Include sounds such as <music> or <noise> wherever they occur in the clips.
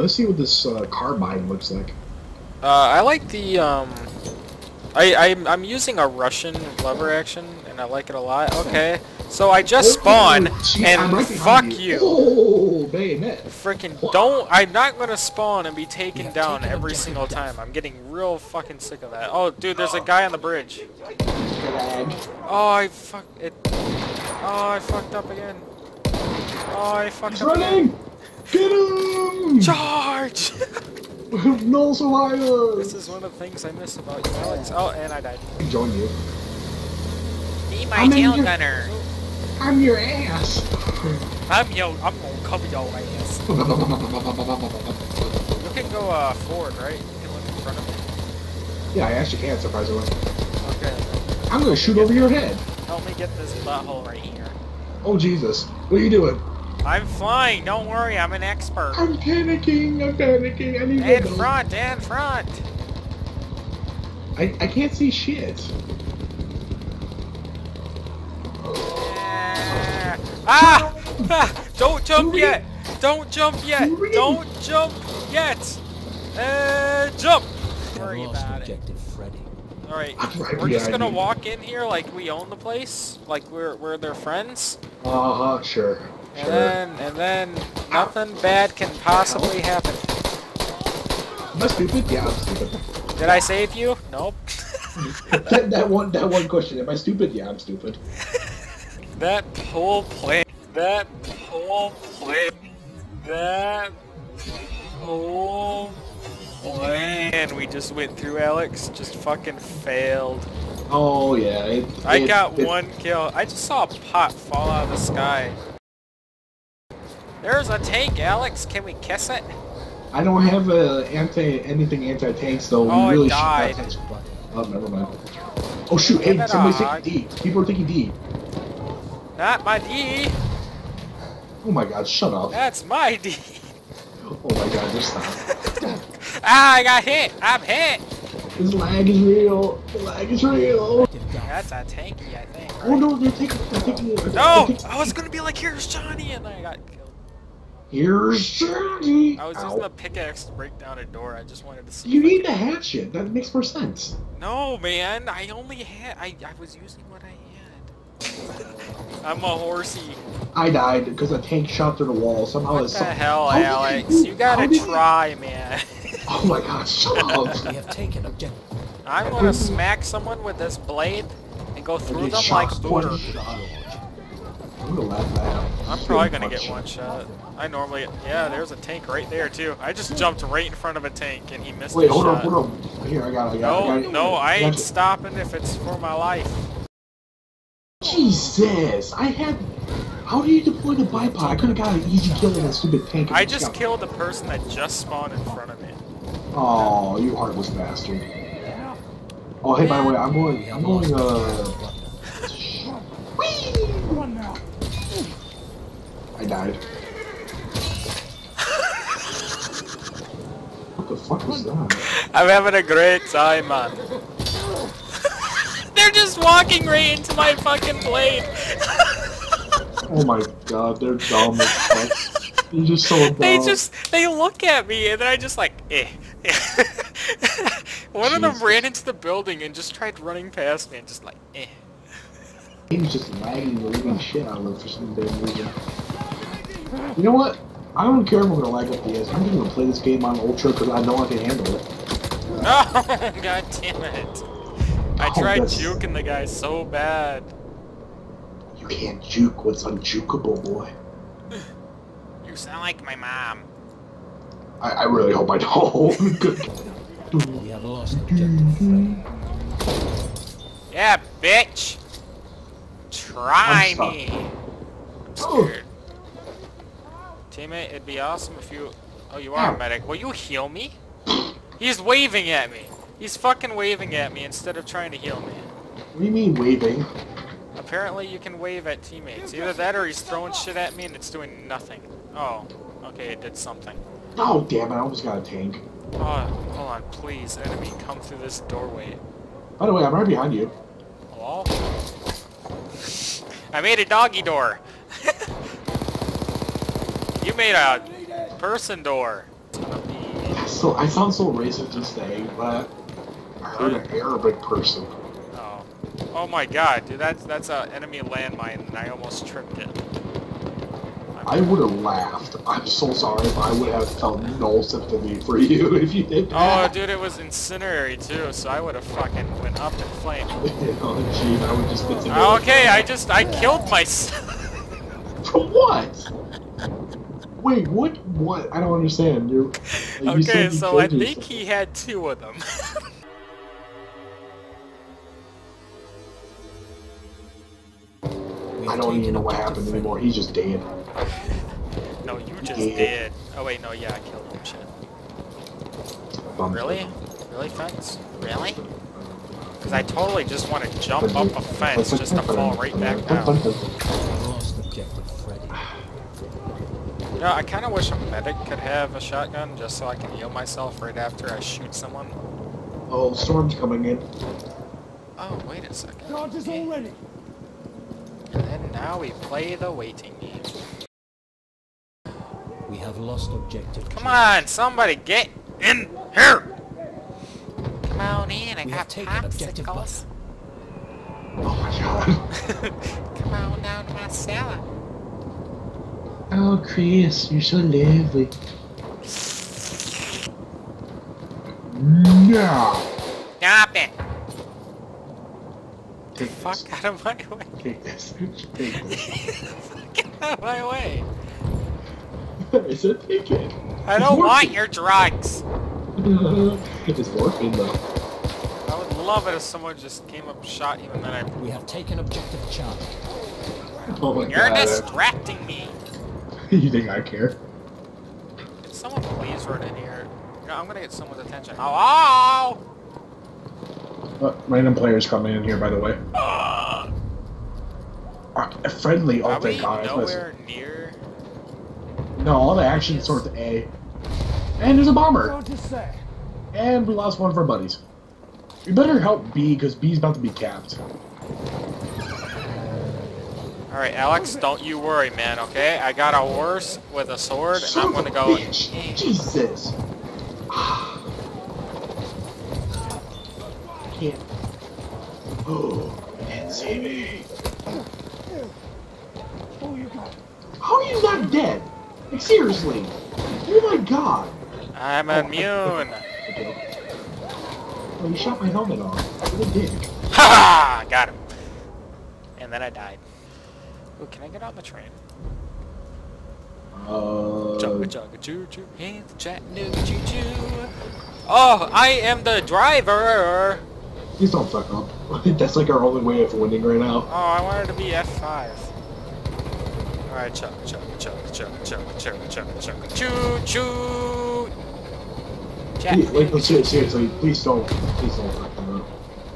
Here, let's see what this uh, carbine looks like. Uh, I like the, um... I, I'm, I'm using a Russian lever action, and I like it a lot. Okay, so I just spawned, Oh, gee, and right fuck you. Oh, bayonet. Freaking don't! I'm not gonna spawn and be taken have down taken every objective single Duff. time. I'm getting real fucking sick of that. Oh, dude, there's a guy on the bridge. Oh, I fuck it. Oh, I fucked up again. Oh, I fucked He's up again. Running! Get him! Charge! <laughs> no survivors! this is one of the things I miss about you, Alex. Oh, and I died. Join you. Be my I'm tail your- gunner. I'm your ass! I'm yo. I'm gonna cover your ass. <laughs> You can go uh forward, right? You can look in front of me. yeah, I actually can, surprisingly. Okay. I'm gonna shoot over your head. Help me get this butthole right here. Oh, Jesus. What are you doing? I'm flying. Don't worry. I'm an expert. I'm panicking, I'm panicking, I need And to go. front, in front. I, I can't see shit. Yeah. Ah! ah! <laughs> Don't jump Hurry. yet. Don't jump yet. Hurry. Don't jump yet. Uh, jump. Have Worry about it. Freddy. All right. Right We're just gonna you. walk in here like we own the place, like we're we're their friends, Uh-huh, sure. And Sure. then and then nothing bad can possibly happen. Am I stupid? Yeah, I'm stupid. Did I save you? Nope. <laughs> that, that one that one question, am I stupid? Yeah, I'm stupid. <laughs> That whole plan. That whole plan. That whole plan we just went through, Alex, just fucking failed. Oh yeah, it, I it- got it- one kill. I just saw a pot fall out of the sky. There's a tank, Alex. Can we kiss it? I don't have uh, anti anything anti tanks though. Oh, we it really died. should have tanks. Oh, never mind. Oh shoot! Hey, somebody's taking D. People are taking D. Not my D. Oh my God! Shut up! That's my D. Oh my God! Just stop. <laughs> ah, I got hit. I'm hit. This lag is real. The lag is real. That's a tanky, I think. Oh no! They're taking. They're taking. They're No! taking- I was gonna be like, here's Johnny, and I got. Here's Johnny. I was Ow. using a pickaxe to break down a door. I just wanted to see. You need the hatchet. That makes more sense. No, man. I only had. I, I was using what I had. <laughs> I'm a horsey. I died because a tank shot through the wall. Somehow What it's the some- hell, How Alex? you- You gotta how did you- try, man. <laughs> Oh my God! Shut <laughs> up. We have taken objective. I'm gonna smack someone with this blade and go through Get them shocked like Booter. I'm gonna laugh that out. I'm probably gonna get one shot. I normally, yeah, there's a tank right there too. I just jumped right in front of a tank and he missed Wait, the hold shot. on, hold on. Here, I got it. I got. No, I got it. no, I ain't stopping if it's for my life. Jesus, I had. How do you deploy the bipod? I could have got an easy kill in that stupid tank. I just killed the person that just spawned in front of me. Oh, you heartless bastard. Oh, hey, by the way, I'm going. I'm going. Uh. I died. what the fuck was that? I'm having a great time, man. <laughs> They're just walking right into my fucking blade. Oh my god, they're dumb as fuck. You're just so <laughs> dumb. they just they look at me and then I just like eh. <laughs> One of them ran into the building and just tried running past me and just like eh. He's just lagging the living shit out of it for some damn reason. You know what? I don't care if I'm gonna lag up the ass. I'm just gonna play this game on ultra because I know I can handle it. <laughs> Oh god damn it. I Oh, tried that's- juking the guy so bad. You can't juke what's unjukeable, boy. <sighs> You sound like my mom. I, I really hope I don't. Good. <laughs> We have lost objective Yeah, bitch. Try I'm me. I'm Oh. scared. Teammate, it'd be awesome if you... Oh, you are a medic. Will you heal me? He's waving at me. He's fucking waving at me instead of trying to heal me. What do you mean waving? Apparently you can wave at teammates. Either that or he's throwing shit at me and it's doing nothing. Oh, okay, it did something. Oh damn it! I almost got a tank. Oh, hold on, please, enemy, come through this doorway. By the way, I'm right behind you. Hello? <laughs> I made a doggy door. <laughs> you made a person door. So I sound so racist just saying that. I heard an Arabic person. Oh. Oh my god, dude, that's that's a enemy landmine and I almost tripped it. I would have laughed. I'm so sorry, but I would have felt no sympathy for you <laughs> if you did Oh, that. dude, it was incinerary too, so I would have fucking went up in flames. <laughs> oh, I would just to Okay, I just I killed myself. <laughs> For what? Wait, what? What? I don't understand. You're. you okay, so I killed think yourself. he had two of them. <laughs> I don't even know what happened anymore. He's just dead. <laughs> no, you just dead. did. Oh wait, no, yeah, I killed him. Shit. Bum. Really? Really, fence? Really? Because I totally just want to jump up a fence just to fall right back down. We have lost objective Freddy. You know, I kind of wish a medic could have a shotgun just so I can heal myself right after I shoot someone. Oh, storm's coming in. Oh, wait a second. Charges all ready. And then now we play the waiting game. We have lost objective. Come on, somebody get in here! Come on in, I We got have taken objective popsicles. Oh my god. <laughs> Come on down to my cellar. Oh, Chris, you're so lovely. No. Stop it! Take Fuck this. out of my way. <laughs> Take this. <laughs> Take this. Get out of my way. I said take it. I don't want working. your drugs. <laughs> it's working though. I would love it if someone just came up and shot you and then I... We have taken objective Charlie. Oh my You're god. distracting me. <laughs> you think I care? Can someone please run in here? You know, I'm gonna get someone's attention. Hello? Uh, random players coming in here, by the way. Uh, Uh, friendly. Oh, are we thank God. I was nowhere near? No, all the action's sort of A. And there's a bomber. Charges set. And we lost one of our buddies. We better help B, because B's about to be capped. Alright, Alex, don't you worry, man, okay? I got a horse with a sword, and I'm gonna go... bitch. Jesus. Can't. Oh, can't see me. Oh, you got. How are you not dead? Like, seriously. Oh my god. I'm oh. immune! Oh, you shot my helmet off. What a dick. Ha! Got him. And then I died. Ooh, can I get on the train? Uh, Chugga chugga choo choo, hands Chattanooga choo choo. Oh, I am the driver! please don't fuck up. <laughs> That's like our only way of winning right now. Oh, I wanted to be F5. Alright, chugga chugga chugga chugga chugga chugga chugga chugga choo choo! Please, like, ser- seriously, please don't, please don't fuck them up.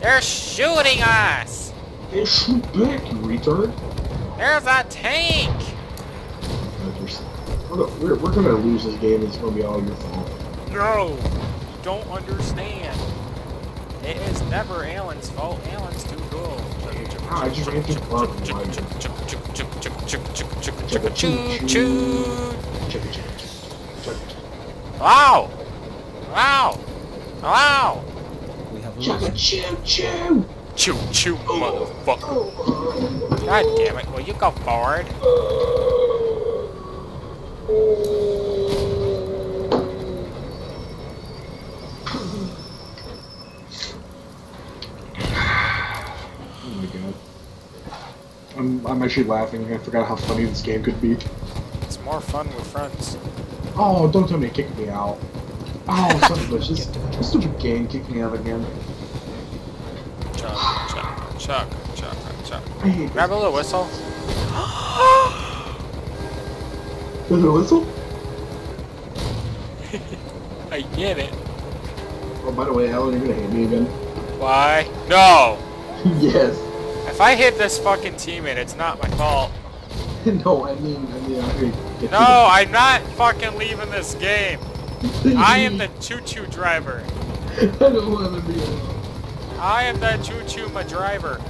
They're shooting us! Hey, shoot back, you retard. There's a tank! God, you're s- We're, we're, we're gonna lose this game. It's gonna be all your fault. No! You don't understand. It is never Alen's fault. Alen's too cool. Ah, I just ran through the bar. Choo choo! It. Wow! Wow! Wow! We have Check lost choo choo. Choo choo, motherfucker! God damn it! Will you go forward? oh my god. I'm, I'm actually laughing. I forgot how funny this game could be. It's more fun with friends. Oh, don't tell me it kicked me out. Oh, son of a bitch. This stupid game kicked me out again. Chug. I hate Grab this. a little whistle. <gasps> Is there a whistle? <laughs> I get it. Oh, by the way, Alen, you're gonna hate me again. Why? No! <laughs> yes. If I hit this fucking teammate, it's not my fault. <laughs> no, I mean, I mean, I'm gonna No, I'm not fucking leaving this game. I am the choo-choo driver. I don't want to be. I am the choo-choo driver.